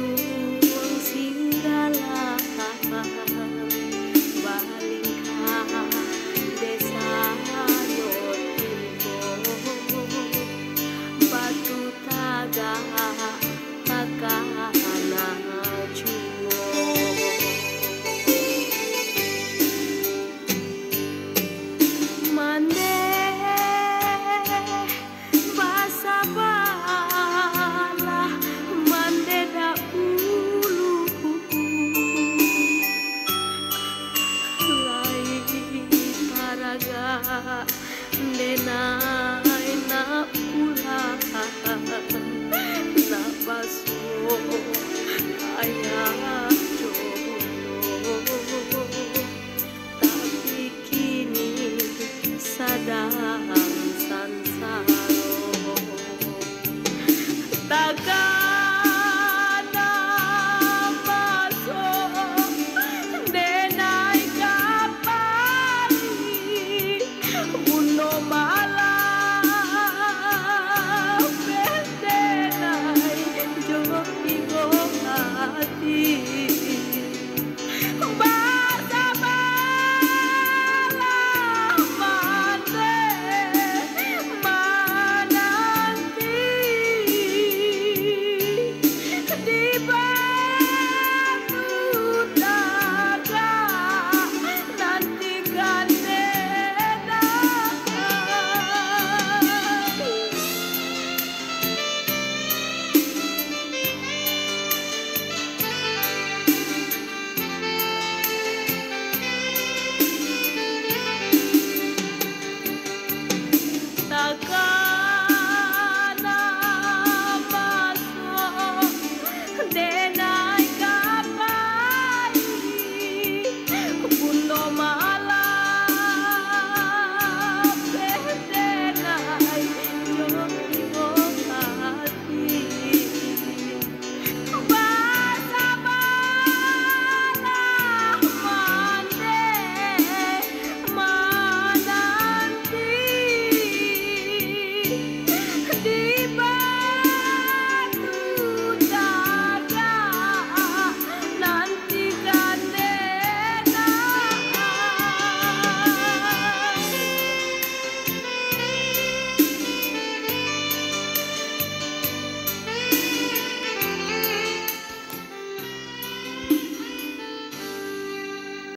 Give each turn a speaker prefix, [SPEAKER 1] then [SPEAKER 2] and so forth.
[SPEAKER 1] you. बिना